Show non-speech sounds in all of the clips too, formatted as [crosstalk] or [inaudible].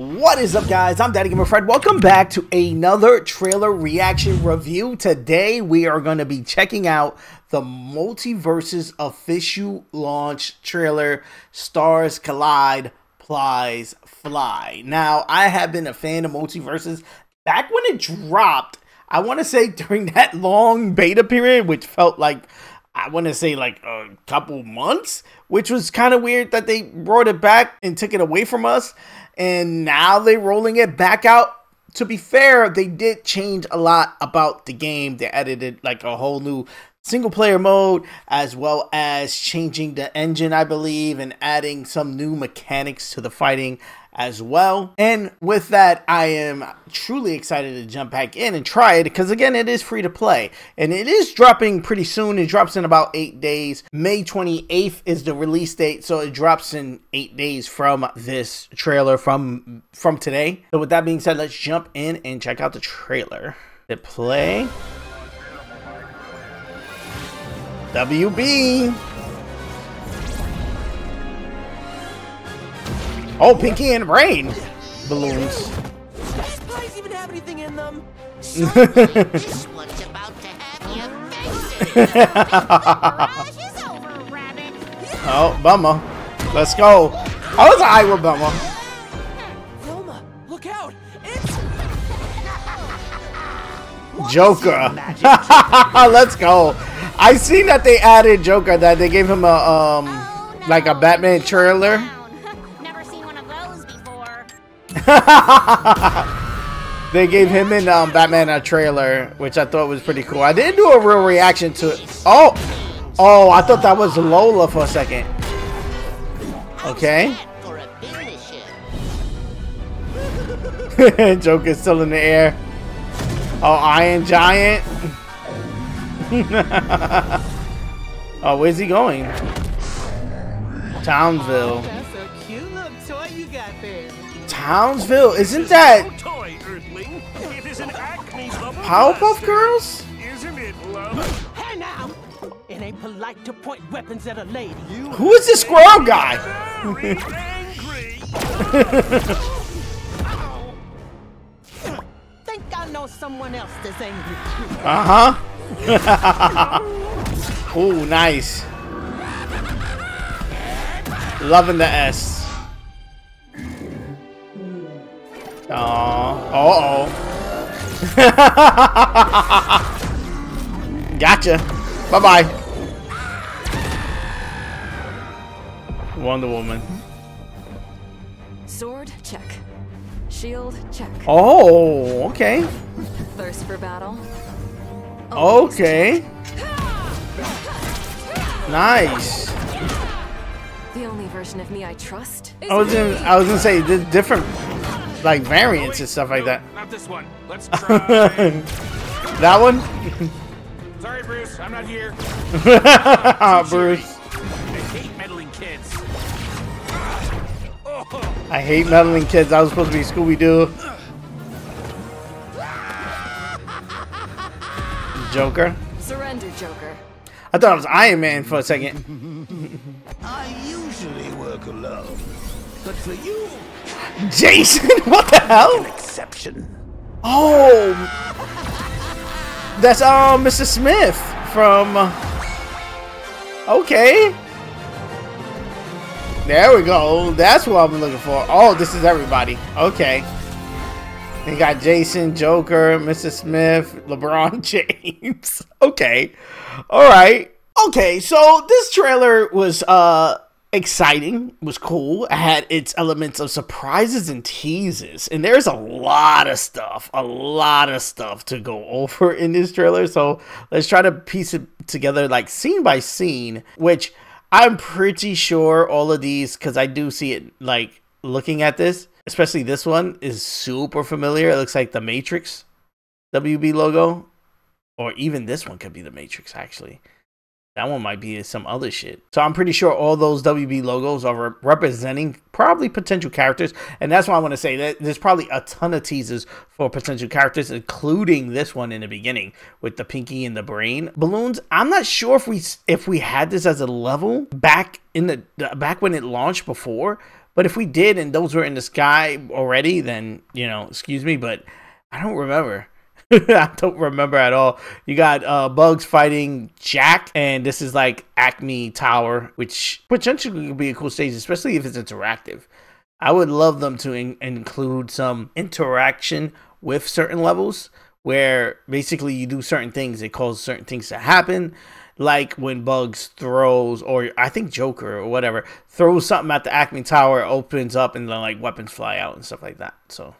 What is up guys, I'm Daddy Gamer Fred. Welcome back to another trailer reaction review. Today we are going to be checking out the MultiVersus official launch trailer, Stars Collide, Pies Fly. Now, I have been a fan of MultiVersus back when it dropped, I want to say during [laughs] that long beta period, which felt like I want to say like a couple months, which was kind of weird that they brought it back and took it away from us. And now they're rolling it back out. To be fair, they did change a lot about the game. They added like a whole new single player mode as well as changing the engine, I believe, and adding some new mechanics to the fighting as well. And with that, I am truly excited to jump back in and try it because again, it is free to play and it is dropping pretty soon. It drops in about eight days. May 28th is the release date, so it drops in eight days from this trailer from from today. So with that being said, let's jump in and check out the trailer. Hit play. WB. Oh, Pinky and Brain balloons. Does pies even have anything in them? this one's about to have you fainted. Oh, bummer. Let's go. I was alright with bummer. Velma, look out! It's [laughs] Joker. [laughs] Let's go. I seen that they added Joker. That they gave him a um like a Batman trailer. [laughs] they gave him and um, Batman a trailer, which I thought was pretty cool. I didn't do a real reaction to it. Oh, oh, I thought that was Lola for a second. Okay. [laughs] Joker's still in the air. Oh, Iron Giant. [laughs] oh, where's he going? Townsville. Townsville, isn't that toy, Earthling. It is an Acme bubble Powerpuff. Girls? Isn't it, love? Hey now! It ain't polite to point weapons at a lady. You Who is this squirrel guy? [laughs] Think I know someone else that's angry. Uh huh. [laughs] Ooh, nice. Loving the S. Aw. Uh oh. [laughs] gotcha. Bye bye. Wonder Woman. Sword, check. Shield, check. Oh, okay. Thirst for battle. Always Okay. Nice. The only version of me I trust I was gonna. I was gonna say different like variants and stuff like that. Not this one. Let's [laughs] try. That one, Sorry, Bruce. I'm not here. [laughs] Ah, Bruce. I hate meddling kids. Oh, I hate meddling kids. I was supposed to be Scooby Doo. Joker. Surrender, Joker. I thought it was Iron Man for a second. [laughs] I usually work alone, but for you, Jason, [laughs] what the hell? An exception. Oh, that's um Mr. Smith from. Okay. There we go. That's what I've been looking for. Oh, this is everybody. Okay. We got Jason, Joker, Mr. Smith, LeBron [laughs] James. okay. All right. Okay, so this trailer was uh exciting, was cool. Had its elements of surprises and teases. And there's a lot of stuff, a lot of stuff to go [laughs] over in this trailer. So let's try to piece it together like scene by scene, which I'm pretty sure all of these, because I do see it like looking at this, especially this one, is super familiar. It looks like the Matrix WB logo. Or even this one could be the Matrix, actually. That one might be some other shit. So I'm pretty sure all those WB logos are re- representing probably potential characters. And that's why I want to say that there's probably a ton of teasers for potential characters, including this one in the beginning with the pinky and the brain balloons. I'm not sure if we if we had this as a level back in the back when it launched before, But if we did and those were in the sky already, then you know, excuse me, but I don't remember. [laughs] I don't remember at all. You got uh, Bugs fighting Jack, and this is like Acme Tower, which potentially could be a cool stage, especially if it's interactive. I would love them to in- include some interaction with certain levels where basically you do certain things, it causes certain things to happen. Like when Bugs throws, or I think Joker or whatever, throws something at the Acme Tower, opens up, and then like weapons fly out and stuff like that. So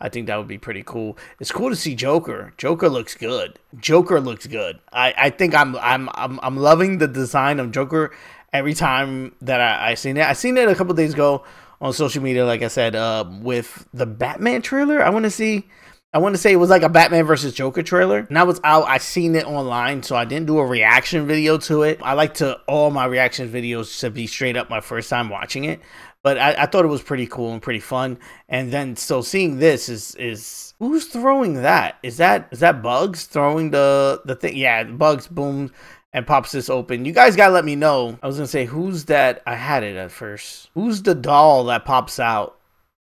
I think that would be pretty cool. It's cool to see Joker. Joker looks good. Joker looks good. I, I think I'm I'm I'm I'm loving the design of Joker every time that I, I seen it. I seen it a couple days ago on social media, like I said, uh, with the Batman trailer. I want to see. I want to say it was like a Batman versus Joker trailer, and I was out. I seen it online, so I didn't do a reaction video to it. I like to all my reaction videos to be straight up my first time watching it, but I, I thought it was pretty cool and pretty fun. And then so seeing this is is who's throwing that? Is that is that Bugs throwing the the thing? Yeah, Bugs boom and pops this open. You guys gotta let me know. I was gonna say who's that? I had it at first. Who's the doll that pops out?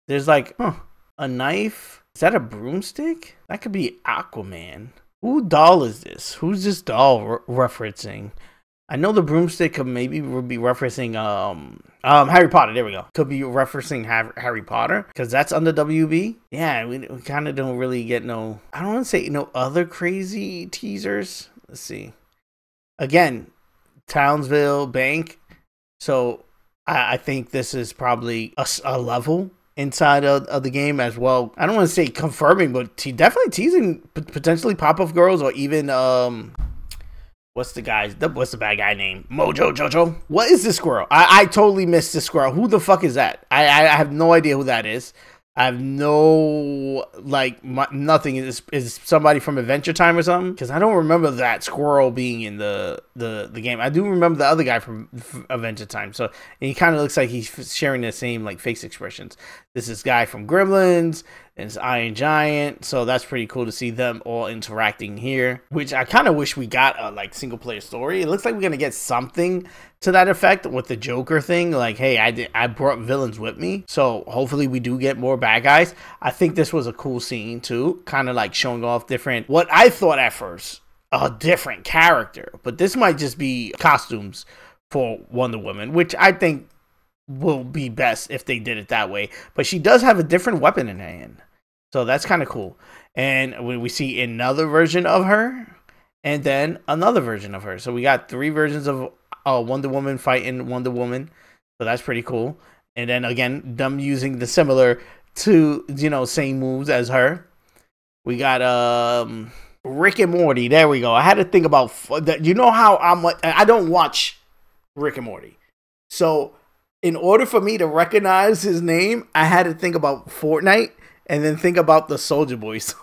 There's like huh, a knife. Is that a broomstick? That could be Aquaman. Who doll is this? Who's this doll re- referencing? I know the broomstick could maybe be referencing um um Harry Potter. There we go. Could be referencing Har- Harry Potter because that's under WB. Yeah, we, we kind of don't really get no. I don't want to say no other crazy teasers. Let's see. Again, Townsville Bank. So I, I think this is probably a level inside of, of the game as well. I don't want to say confirming, but te- definitely teasing potentially pop up girls or even um what's the guy's the, what's the bad guy name? Mojo Jojo. What is this squirrel? I, I totally missed this squirrel. Who the fuck is that? I, I I have no idea who that is. I have no like my, nothing. Is is somebody from Adventure Time or something? Because I don't remember that squirrel being in the the the game. I do remember the other guy from f- Adventure Time. So he kind of looks like he's sharing the same like face expressions. This is guy from Gremlins and it's Iron Giant. So that's pretty cool to see them all interacting here. Which I kind of wish we got a like single player story. It looks like we're gonna get something to that effect with the Joker thing. Like, hey, I did I brought villains with me. So hopefully we do get more bad guys. I think this was a cool scene too, kind of like showing off different what I thought at first a different character, but this might just be costumes for Wonder Woman, which I think will be best if they did it that way. But she does have a different weapon in her hand. So that's kind of cool. And when we see another version of her, and then another version of her. So we got three versions of uh, Wonder Woman fighting Wonder Woman. So that's pretty cool. And then again, them using the similar to, you know, same moves as her. We got um Rick and Morty. There we go. I had to think about that. You know how I'm. I don't watch Rick and Morty, so in order for me to recognize his name, I had to think about Fortnite and then think about the Soldier Boy [laughs] song.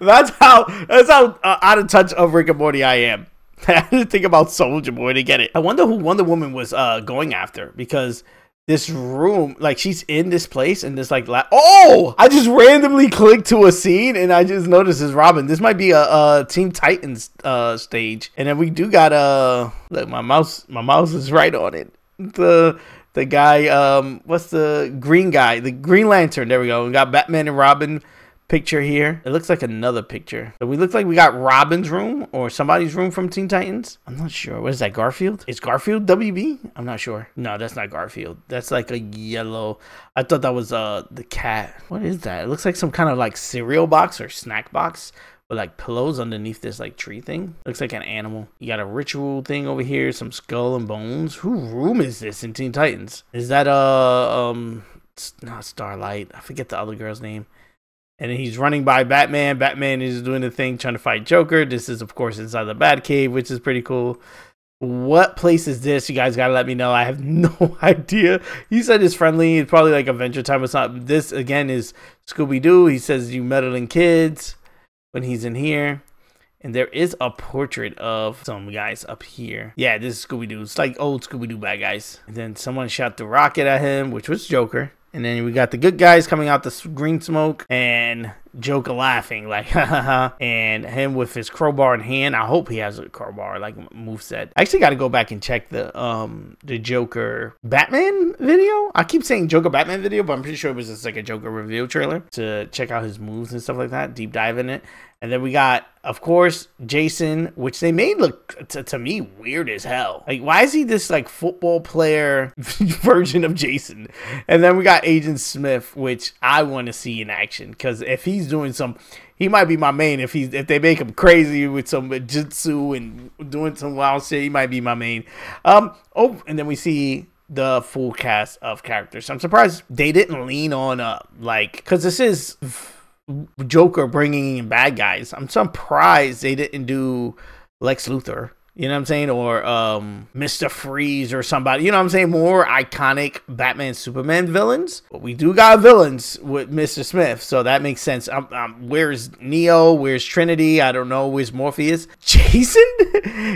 that's how. That's how uh, out of touch of Rick and Morty I am. [laughs] I to think about Soldier Boy to get it. I wonder who Wonder Woman was uh, going after because this room, like she's in this place and this like, la- oh, I just randomly clicked to a scene and I just noticed it's Robin. This might be a, a Teen Titans uh, stage, and then we do got uh, look, my mouse, my mouse is right on it. The the guy, um, what's the green guy? The Green Lantern. There we go. We got Batman and Robin picture here. It looks like another picture. We look like we got Robin's room or somebody's room from Teen Titans. I'm not sure. What is that? Garfield? Is Garfield WB? I'm not sure. No, that's not Garfield. That's like a yellow. I thought that was uh the cat. What is that? It looks like some kind of like cereal box or snack box with like pillows underneath this like tree thing. Looks like an animal. You got a ritual thing over here, some skull and bones. Who room is this in Teen Titans? Is that uh um it's not Starlight? I forget the other girl's name and he's running by Batman. Batman is doing the thing trying to fight Joker. This is, of course, inside the Batcave, which is pretty cool. What place is this? You guys gotta let me know. I have [laughs] no idea. He said it's friendly. It's probably like Adventure Time or something. This again is Scooby Doo. He says you meddling kids when he's in here. And there is a portrait of some guys up here. Yeah, this is Scooby Doo. It's like old Scooby Doo bad guys. And then someone shot the rocket at him, which was Joker. And then we got the good guys coming out the green smoke. And Joker laughing like [laughs] and him with his crowbar in hand. I hope he has a crowbar like Move said. I actually got to go back and check the um the Joker Batman video. I keep saying Joker Batman video, but I'm pretty sure it was just like a Joker reveal trailer to check out his moves and stuff like that. Deep dive in it. And then we got, of course, Jason, which they made look to, to me weird as hell. Like, why is he this like football player [laughs] version of Jason? And then we got Agent Smith, which I want to see in action because if he's doing some, he might be my main. If he's if they make him crazy with some jitsu and doing some wild shit, he might be my main. Um. Oh, and then we see the full cast of characters. I'm surprised they didn't lean on uh like because this is Joker bringing in bad guys. I'm surprised they didn't do Lex Luthor. You know what I'm saying? Or um, Mr. Freeze or somebody. You know what I'm saying? More iconic Batman Superman villains. But we do got villains with Mr. Smith. So that makes sense. Um, um, where's Neo? Where's Trinity? I don't know. Where's Morpheus? [laughs] Jason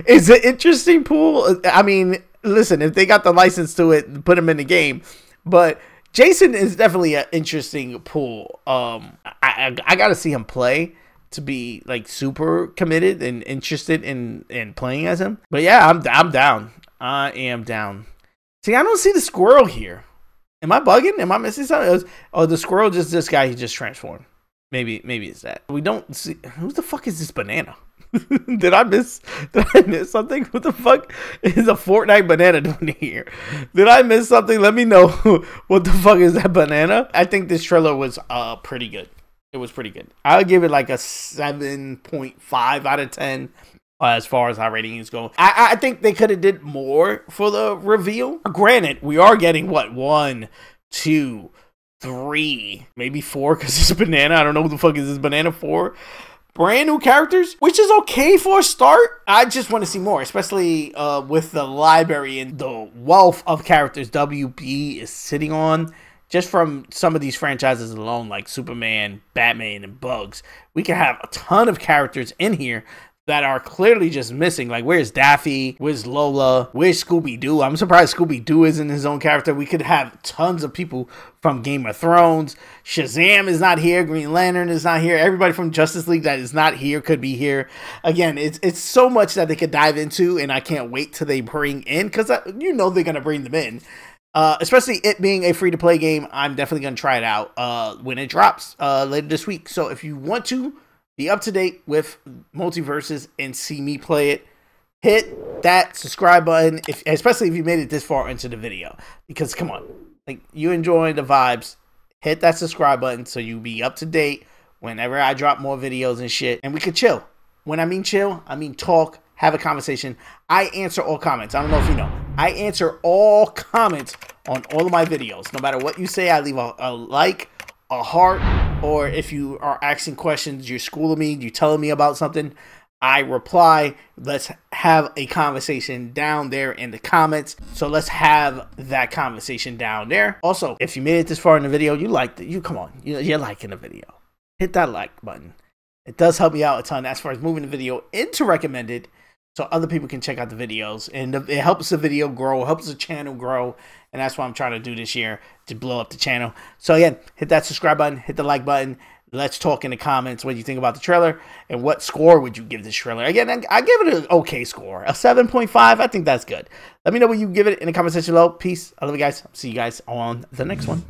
is an interesting pool. I mean, listen, if they got the license to it, put him in the game. But Jason is definitely an interesting pool. Um, I, I, I got to see him play to be like super committed and interested in in playing as him. But yeah, I'm I'm down. I am down. See, I don't see the squirrel here. Am I bugging? Am I missing something? Oh, the squirrel just this guy. He just transformed. Maybe maybe it's that. We don't see. Who the fuck is this banana? [laughs] did I miss? Did I miss something? What the fuck is a Fortnite banana doing here? Did I miss something? Let me know. [laughs] what the fuck is that banana? I think this trailer was uh pretty good. It was pretty good. I'll give it like a seven point five out of ten. Uh, as far as how ratings go, I, I think they could have did more for the reveal. Granted, we are getting what one, two, three, maybe four because it's a banana. I don't know who the fuck is this banana for brand new characters, which is okay for a start. I just want to see more, especially uh, with the library and the wealth of characters WB is sitting on. Just from some of these franchises alone, like Superman, Batman, and Bugs, we can have a ton of characters in here that are clearly just missing. Like, where's Daffy? Where's Lola? Where's Scooby Doo? I'm surprised Scooby Doo isn't his own character. We could have tons of people from Game of Thrones. Shazam is not here. Green Lantern is not here. Everybody from Justice League that is not here could be here. Again, it's it's so much that they could dive into, and I can't wait till they bring in because uh, you know they're gonna bring them in. Uh, especially it being a free to play game, I'm definitely gonna try it out uh, when it drops uh, later this week. So if you want to be up to date with MultiVersus and see me play it, hit that subscribe button, if, especially if you made it this far into the video. Because come on, like you enjoying the vibes, hit that subscribe button so you be up to date whenever I drop more videos and shit, and we could chill. When I mean chill, I mean talk, have a conversation. I answer all comments. I don't know if you know. I answer all comments on all of my videos. No matter what you say, I leave a, a like, a heart, or if you are asking questions, you're schooling me, you're telling me about something, I reply. Let's have a conversation down there in the comments. So let's have that conversation down there. Also, if you made it this far in the video, you liked it. You come on, you're liking the video. Hit that like button. It does help me out a ton as far as moving the video into recommended so other people can check out the videos. And it helps the video grow helps the channel grow. And that's what i'm trying to do this year to blow up the channel. So again hit that subscribe button hit the like button. Let's talk in the comments. What you think about the trailer? And what score would you give this trailer? Again i give it an okay score a 7.5 i think that's good. Let me know what you give it in the comment section below. Peace. I love you guys. See you guys on the next one.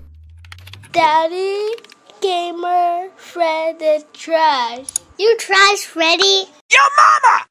Daddy gamer fred the trash. You trash, Freddy. Your mama!